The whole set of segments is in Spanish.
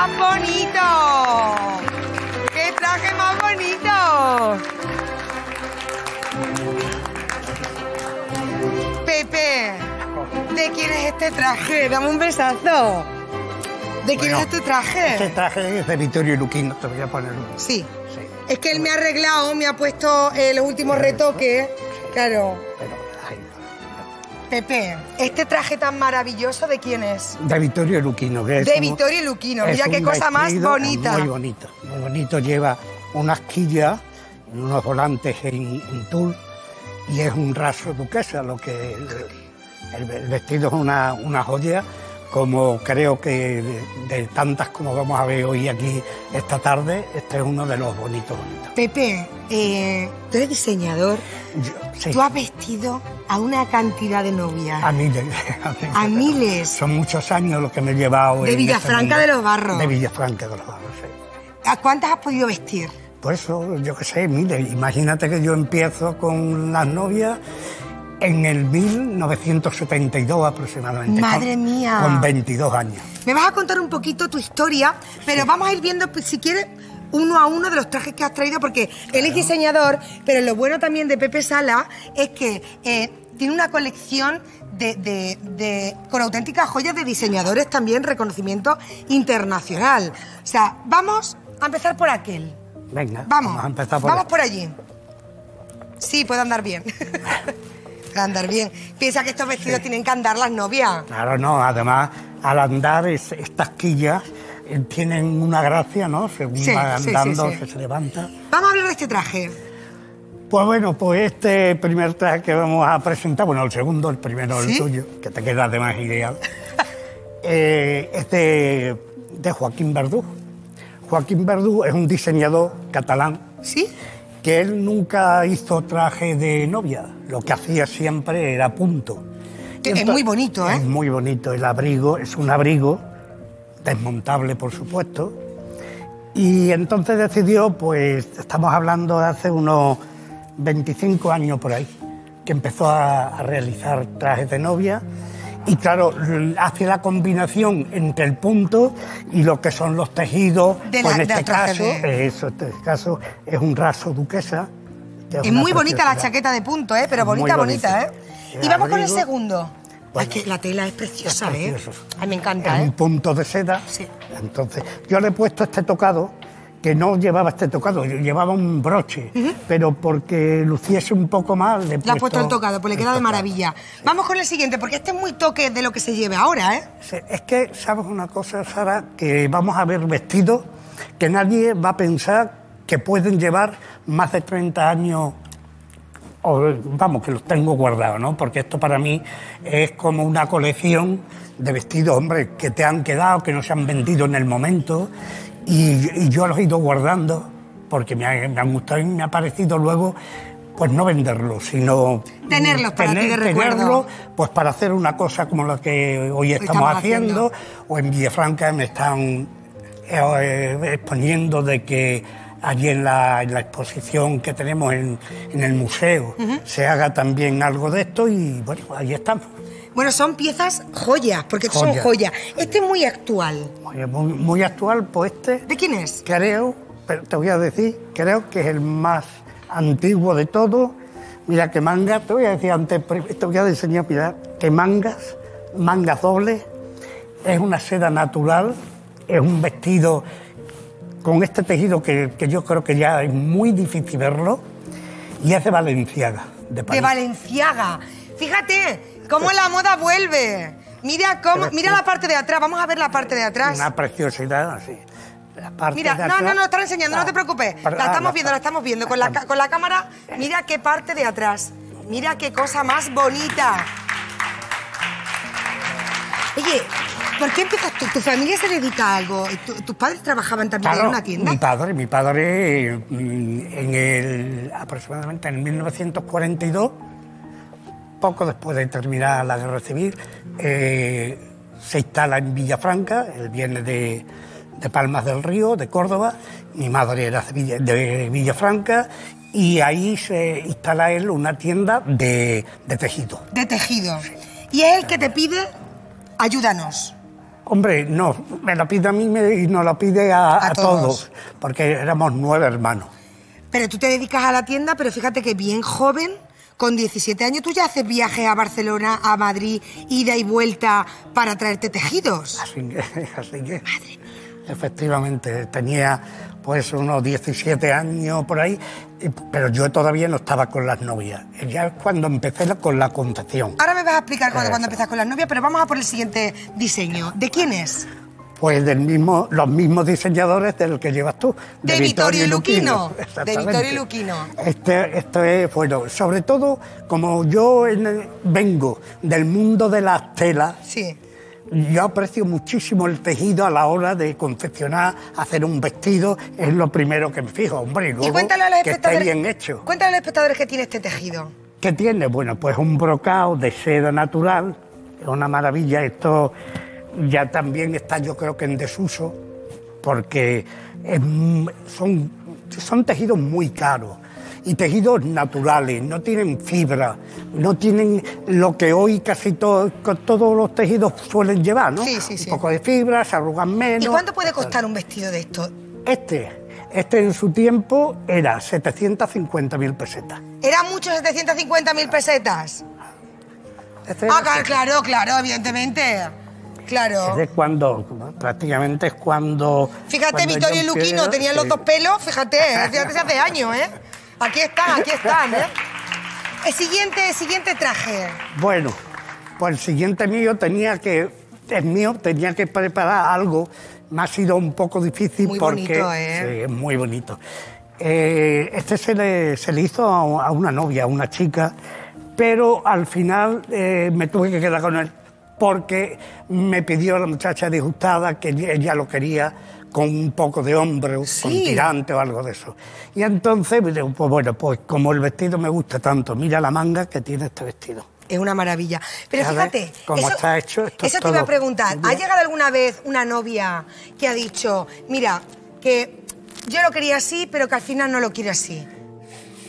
más bonito! ¡Qué traje más bonito! Pepe, ¿de quién es este traje? Dame un besazo. ¿De quién Bueno, es este traje? Este traje es de Vittorio Luquino, te voy a poner un... Sí. Sí, Es que él me ha arreglado, me ha puesto eh, los últimos retoques. Claro. pero... ay, Pepe, ¿este traje tan maravilloso de quién es? de Vittorio Luquino, que es De un- Vittorio Luquino. Mira qué cosa más bonita. Muy bonito, muy bonito. Lleva unas quillas unos volantes en, en tul y es un raso duquesa, lo que el, el vestido es una, una joya, como creo que de, de tantas como vamos a ver hoy aquí esta tarde, este es uno de los bonitos, bonitos. Pepe, eh, tú eres diseñador. Yo- sí, Tú has vestido a una cantidad de novias. a miles, A miles. Son muchos años los que me he llevado. De Villafranca este mundo. de los Barros. De Villafranca de los Barros, sí. ¿A cuántas has podido vestir? Pues eso, yo qué sé, mire, imagínate que yo empiezo con las novias en el 1972 aproximadamente. Madre con- mía. Con 22 años. Me vas a contar un poquito tu historia, pero vamos a ir viendo, pues, si quieres, uno a uno de los trajes que has traído, porque él es diseñador, pero lo bueno también de Pepe Sala es que eh, tiene una colección de, de- de- con auténticas joyas de diseñadores también, reconocimiento internacional. O sea, vamos a empezar por aquel. Venga, Vamos, a empezar por vamos este. por allí. Sí, puede andar bien. puede andar bien. Piensa que estos vestidos tienen que andar las novias. Claro, no, además, al andar es- estas quillas tienen una gracia, ¿no? Según Sí, va sí, sí, andando, sí. se, levanta. Vamos a hablar de este traje. Pues bueno, pues este primer traje que vamos a presentar, bueno, el segundo, el primero el tuyo, que te queda además ideal, eh, es de, de Joaquín Verdú. Joaquín Verdú es un diseñador catalán ¿Sí? que él nunca hizo traje de novia, lo que hacía siempre era punto. Que Y es muy bonito, ¿eh? Es muy bonito, el abrigo es un abrigo desmontable, por supuesto. Y entonces decidió, pues estamos hablando de hace unos 25 años por ahí, que empezó a, a realizar trajes de novia. Y claro, hace la combinación entre el punto y lo que son los tejidos. De pues la- en del este caso, eso, en este caso es un raso duquesa. que Es muy bonita la chaqueta de punto, ¿eh? Pero bonita, bonita. bonita, ¿eh? Y vamos con el segundo. Bueno, es que la tela es preciosa, es ¿eh? precioso. Ay, me encanta, un ¿eh? punto de seda. Sí. Entonces, yo le he puesto este tocado, que no llevaba este tocado, yo llevaba un broche, pero porque luciese un poco más, le he Le ha puesto el tocado, pues le queda de maravilla. Vamos con el siguiente, porque este es muy toque de lo que se lleve ahora, ¿eh? Sí, Es que, ¿sabes una cosa, Sara? Que vamos a ver vestidos que nadie va a pensar que pueden llevar más de 30 años, o vamos, que los tengo guardados, ¿no? Porque esto para mí es como una colección de vestidos, hombre, que te han quedado, que no se han vendido en el momento, y, y yo los he ido guardando porque me, ha- me han gustado y me ha parecido luego, pues no venderlos, sino Tenerlos para ti de recuerdo. pues para hacer una cosa como la que hoy estamos, estamos haciendo, haciendo. o en Villafranca me están eh, exponiendo de que allí en la, en la exposición que tenemos en, en el museo se haga también algo de esto y bueno, ahí estamos. Bueno, son piezas joyas, porque son Joya. joyas. Este es muy actual. Muy, muy- muy actual, pues este ¿De quién es? creo, pero te voy a decir, creo que es el más antiguo de todos. Mira que manga, te voy a decir antes, te voy a enseñar, mira, que mangas, mangas dobles, es una seda natural, es un vestido con este tejido que, que yo creo que ya es muy difícil verlo, y es de Valenciaga, de De París. Valenciaga. Fíjate cómo la moda vuelve. Mira cómo, mira la parte de atrás. Vamos a ver la parte de atrás. Una preciosidad así. La parte Mira, de no, atrás- no, no, están enseñando, no te Ah, preocupes. La ah, estamos viendo, la estamos viendo. Con la, con la cámara, mira qué parte de atrás. Mira qué cosa más bonita. Oye, ¿por qué empiezas tú? ¿Tu familia se dedica a algo? ¿Tu- ¿Tus padres trabajaban también en una tienda? Mi padre, mi padre mm, en el, aproximadamente en 1942, poco después de terminar la guerra civil, eh, se instala en Villafranca, él viene de, de Palmas del Río, de Córdoba, mi madre era de, Villa- de Villafranca, y ahí se instala él una tienda de, de tejido. De tejido. Y es el que te pide, ayúdanos. Hombre, no, me lo pide a mí y nos lo pide a, A a todos. todos, porque éramos nueve hermanos. Pero tú te dedicas a la tienda, pero fíjate que bien joven, con 17 años, tú ya haces viajes a Barcelona, a Madrid, ida y vuelta para traerte tejidos. Así que, así que efectivamente, tenía pues unos 17 años por ahí, pero yo todavía no estaba con las novias. Ya es cuando empecé con la confección. Ahora me vas a explicar cuando, cuando empiezas con las novias, pero vamos a por el siguiente diseño. ¿De quién es? Pues del mismo, los mismos diseñadores del que llevas tú. De Vittorio Luquino. De. Vittorio Luquino. Este, esto es, bueno, sobre todo, como yo en- vengo del mundo de las telas, Sí. Yo aprecio muchísimo el tejido a la hora de confeccionar, hacer un vestido, es lo primero que me fijo, hombre, y Y luego cuéntale a los que esté bien hecho. Cuéntale a los espectadores que tiene este tejido. ¿Qué tiene? Bueno, pues un brocado de seda natural, es una maravilla. Esto ya también está, yo creo que en desuso, porque es son, son tejidos muy caros y tejidos naturales, no tienen fibra, no tienen lo que hoy casi to- con todos los tejidos suelen llevar, ¿no? Sí, sí, sí. Un poco de fibra, se arrugan menos. ¿Y cuánto puede costar un vestido de esto? Este, este en su tiempo era 750.000 pesetas. ¿Eran muchos 750.000 pesetas? Este Ah, era claro, claro, claro, evidentemente. Claro. Es de cuando, prácticamente es cuando... Fíjate, cuando Vittorio y Luquino tenían los dos pelos, fíjate, fíjate, se hace años, ¿eh? Aquí están, aquí están, ¿eh? El siguiente, el siguiente traje. Bueno, pues el siguiente mío tenía que, el mío tenía que preparar algo, me ha sido un poco difícil Muy porque... bonito, ¿eh? Sí, es muy bonito. Eh, este se le, se le hizo a, a una novia, a una chica, pero al final eh, me tuve que quedar con él porque me pidió la muchacha disgustada que ella lo quería con un poco de hombro, con Sí. tirante o algo de eso. Y entonces, pues digo, pues bueno, pues como el vestido me gusta tanto, mira la manga que tiene este vestido. Es una maravilla. Pero fíjate. cómo eso, está hecho, esto es eso te iba a preguntar. ¿Ha llegado alguna vez una novia que ha dicho, mira, que yo lo quería así, pero que al final no lo quiere así?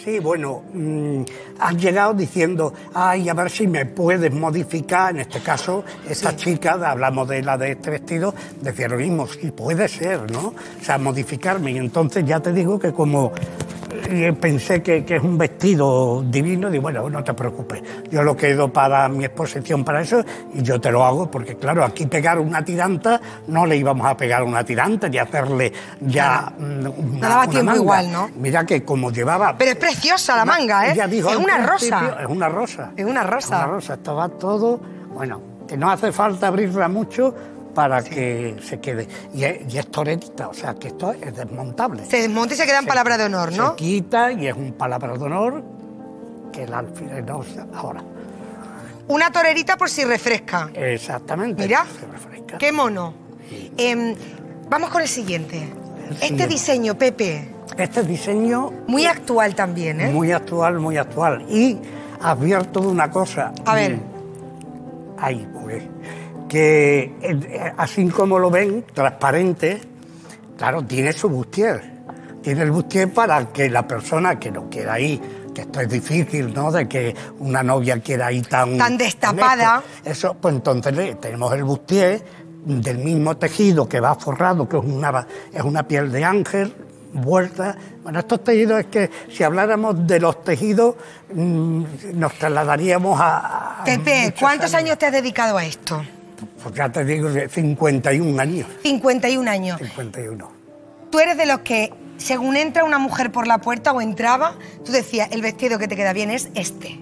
Sí, bueno, mm, has llegado diciendo, ay, a ver si me puedes modificar, en este caso, esta chica, hablamos de la de este vestido, decía lo mismo, sí, puede ser, ¿no? O sea, modificarme. Y entonces ya te digo que como eh, pensé que, que es un vestido divino, digo, bueno, no te preocupes, yo lo quedo para mi exposición para eso y yo te lo hago, porque claro, aquí pegar una tiranta, no le íbamos a pegar una tiranta y hacerle ya... mm, una- daba una tiempo manga. igual, ¿no? Mira que como llevaba Pero es preciosa la manga, ¿eh? dijo es una rosa. Es una rosa. Es una rosa. Una rosa. Esto va todo, bueno, que no hace falta abrirla mucho para que se quede. Y es, y es torerita, o sea que esto es desmontable. Se desmonta y se queda en Se- palabra de honor, ¿no? Se quita y es un palabra de honor que el alfiler no usa ahora. Una torerita por si refresca. Exactamente. Mira, refresca. qué mono. Em, vamos con el siguiente. Este siguiente. diseño, Pepe, Este diseño muy actual también, ¿eh? muy actual, muy actual. Y advierto de una cosa. A ver. Ahí, pues. Que eh, así como lo ven, transparente, claro, tiene su bustier. Tiene el bustier para que la persona que no quiera ir, que esto es difícil, ¿no? De que una novia quiera ir tan... Tan destapada. Eso, pues entonces tenemos el bustier del mismo tejido que va forrado, que es una, es una piel de ángel, vuelta. Bueno, estos tejidos es que si habláramos de los tejidos, mm, nos trasladaríamos a... a Pepe, ¿cuántos años te has dedicado a esto? Pues ya te digo, de 51 años. 51 años. 51. Tú eres de los que, según entra una mujer por la puerta o entraba, tú decías, el vestido que te queda bien es este.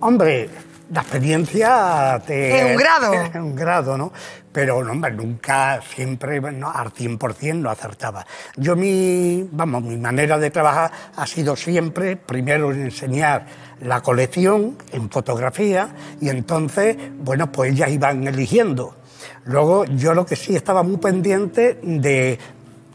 Hombre, la experiencia te... Es un grado. Es un grado, ¿no? Pero, no, hombre, nunca, siempre, no, al 100% no acertaba. Yo mi, vamos, mi manera de trabajar ha sido siempre, primero en enseñar la colección en fotografía y entonces, bueno, pues ellas iban eligiendo. Luego, yo lo que sí estaba muy pendiente de,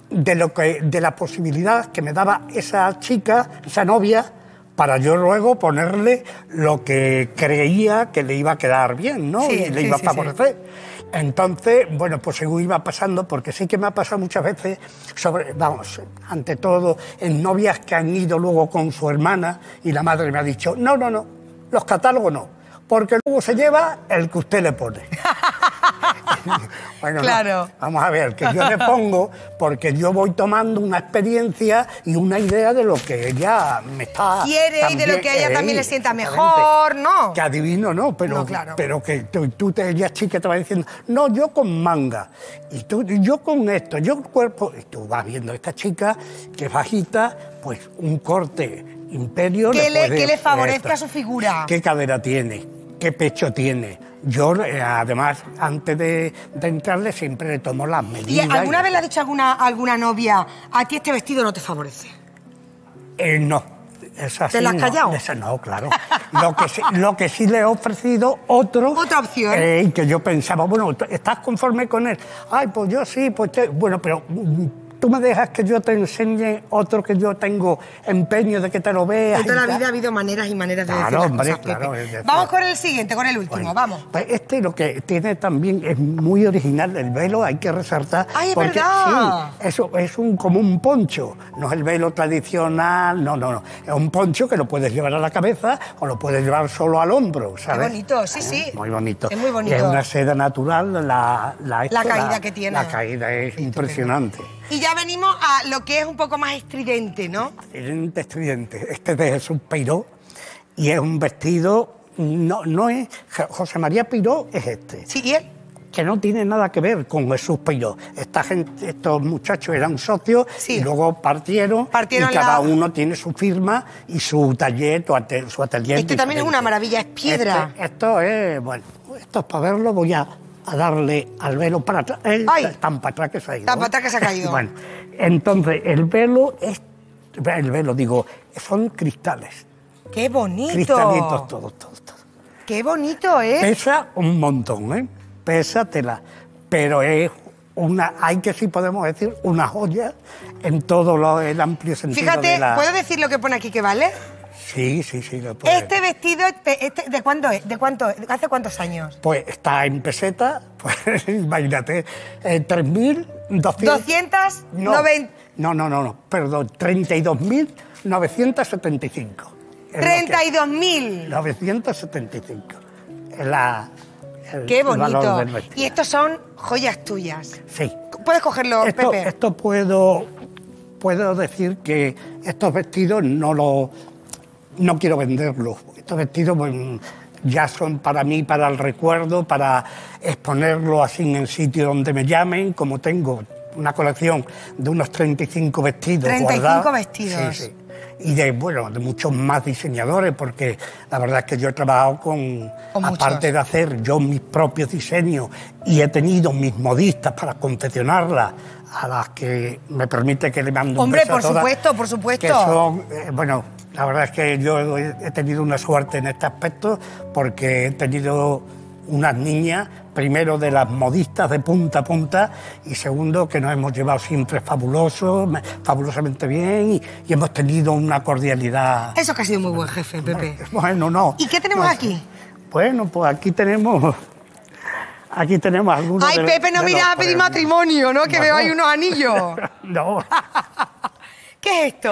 de, lo que, de la posibilidad que me daba esa chica, esa novia, para yo luego ponerle lo que creía que le iba a quedar bien, ¿no? Sí, y le sí, iba a sí. Entonces, bueno, pues según iba pasando, porque sí que me ha pasado muchas veces, sobre, vamos, ante todo, en novias que han ido luego con su hermana y la madre me ha dicho, no, no, no, los catálogos no, porque luego se lleva el que usted le pone. bueno, no, Claro. vamos a ver, que yo le pongo porque yo voy tomando una experiencia y una idea de lo que ella me está... Quiere y de lo que a ella también le sienta mejor, ¿no? Que adivino, no, pero, No, claro. pero que tú, tú te, ella chica te va diciendo, no, yo con manga, y tú, yo con esto, yo cuerpo, y tú vas viendo a esta chica que es bajita, pues un corte imperio... Que le- puede- que le favorezca esto. su figura. ¿Qué cadera tiene? ¿Qué pecho tiene? Yo, eh, además, antes de, de entrarle, siempre le tomo las ¿Y medidas. alguna y- vez le ha dicho alguna, alguna novia, a ti este vestido no te favorece? Eh, no. Esa ¿Te sí, lo has no. callado? Esa no, claro. Lo que, sí, lo que sí le he ofrecido otro. Otra opción. eh, que yo pensaba, bueno, ¿estás conforme con él? Ay, pues yo sí, pues te- bueno, pero mm, tú me dejas que yo te enseñe otro que yo tengo empeño de que te lo veas. En toda la tal. vida ha habido maneras y maneras de Claro, decir hombre, cosas, claro, Vamos con el siguiente, con el último, Bueno, vamos. Pues este lo que tiene también es muy original, el velo hay que resaltar. ¡Ay, es porque verdad! sí, eso es un, como un poncho, no es el velo tradicional, no, no, no. Es un poncho que lo puedes llevar a la cabeza o lo puedes llevar solo al hombro, ¿sabes? bonito, sí, sí. Muy bonito. Es muy bonito. Es una seda natural, la, la, caída que tiene. La caída es impresionante. Y ya venimos a lo que es un poco más estridente, ¿no? Estridente, estridente. Este de Jesús Peiró y es un vestido, no, no es, José María Peiró es este. Sí, ¿y él? que no tiene nada que ver con Jesús Peiró. Esta gente, estos muchachos eran socios Sí. y luego partieron, Partieron y cada la- uno tiene su firma y su taller, su atelier. Este también es una maravilla, es piedra. Este- esto es, bueno, esto es para verlo, voy a, a darle al velo para atrás. Tan para atrás que se ha ido. Tan para atrás que se ha caído. bueno, entonces el velo es, el velo digo, son cristales, ¡Qué bonito! cristalitos todos, todos, todos. ¡Qué bonito, eh! Pesa un montón, ¿eh? Pesa tela, pero es una, hay que sí podemos decir, una joya en todo lo, el amplio sentido Fíjate, de la... ¿puedo decir lo que pone aquí que vale? Sí, sí, sí, lo puedo Este vestido, este- este- ¿de cuándo es? ¿De cuánto? es? ¿Hace cuántos años? Pues está en peseta, pues imagínate, eh, 3.200... 290. No, no, no, no, perdón, 32.975. Es lo que- 32.000. 975. Es la, el- ¡Qué bonito! Y estos son joyas tuyas. Sí. Puedes cogerlo, Esto, Pepe. esto puedo, puedo decir que estos vestidos no los no quiero venderlos. Estos vestidos pues, ya son para mí, para el recuerdo, para exponerlo así en sitio donde me llamen, como tengo una colección de unos 35 vestidos 35 guardados. vestidos. Sí, sí. Y de, bueno, de muchos más diseñadores, porque la verdad es que yo he trabajado con, aparte de hacer yo mis propios diseños y he tenido mis modistas para confeccionarlas, a las que me permite que le mando un Hombre, beso a por todas, supuesto, por supuesto. Que son, eh, bueno, la verdad es que yo he tenido una suerte en este aspecto porque he tenido unas niñas, primero de las modistas de punta a punta y segundo que nos hemos llevado siempre fabuloso, me- fabulosamente bien y, y hemos tenido una cordialidad. Eso que ha sido muy buen jefe, Pepe. Bueno, no. ¿Y qué tenemos aquí? Bueno, pues aquí tenemos. Aquí tenemos algunos. Ay, de- Pepe, no los a pedir matrimonio, ¿no? Que veo ahí unos anillos. No. ¿Qué es esto?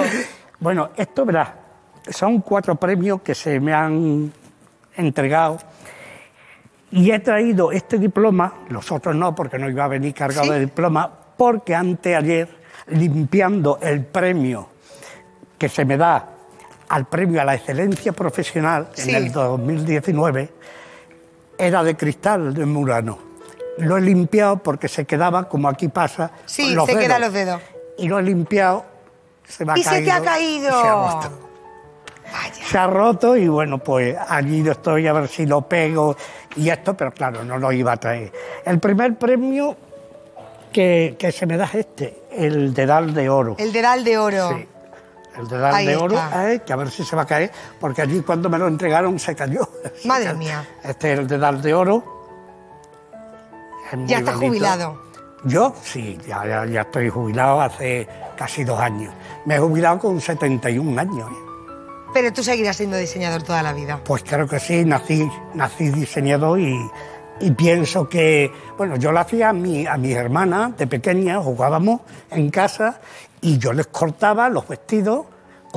Bueno, esto, verás, son cuatro premios que se me han entregado. Y he traído este diploma, los otros no, porque no iba a venir cargado ¿Sí? de diploma, porque anteayer, limpiando el premio que se me da al premio a la excelencia profesional Sí. en el 2019, era de cristal de Murano. Lo he limpiado porque se quedaba, como aquí pasa, Sí, los se dedos. quedan los dedos. Y lo he limpiado, se me ha Y se te ha caído. Se ha roto. Vaya. Se ha roto y bueno, pues allí estoy a ver si lo pego y esto, pero claro, no lo iba a traer. El primer premio que, que se me da es este, el dedal de oro. El dedal de oro. Sí, el dedal Ahí de oro, eh, que a ver si se va a caer, porque allí cuando me lo entregaron se cayó. Madre mía. Este es el dedal de oro. Es Ya estás jubilado. Yo sí, ya, ya, ya estoy jubilado hace casi dos años. Me he jubilado con 71 años. Pero tú seguirás siendo diseñador toda la vida. Pues creo que sí, nací, nací diseñador y, y pienso que, bueno, yo lo hacía a, mi, a mis hermanas de pequeña, jugábamos en casa y yo les cortaba los vestidos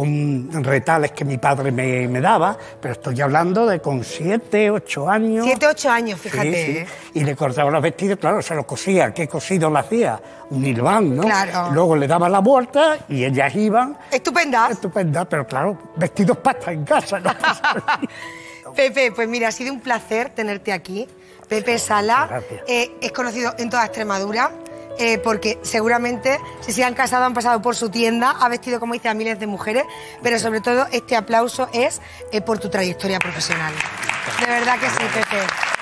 con retales que mi padre me, me daba, pero estoy hablando de con siete, ocho años. Siete, ocho años, fíjate. Sí, sí. ¿eh? Y le cortaba los vestidos, claro, se los cosía. ¿Qué cosido le hacía? Un hilván, ¿no? Claro. Luego le daba la vuelta y ellas iban. Estupendas. Estupenda, pero claro, vestidos para estar en casa, ¿no? Pepe, pues mira, ha sido un placer tenerte aquí. Pepe Sala eh, es conocido en toda Extremadura. Eh, porque seguramente si se han casado han pasado por su tienda, ha vestido, como dice, a miles de mujeres, pero sobre todo este aplauso es eh, por tu trayectoria profesional. De verdad que sí, Pepe.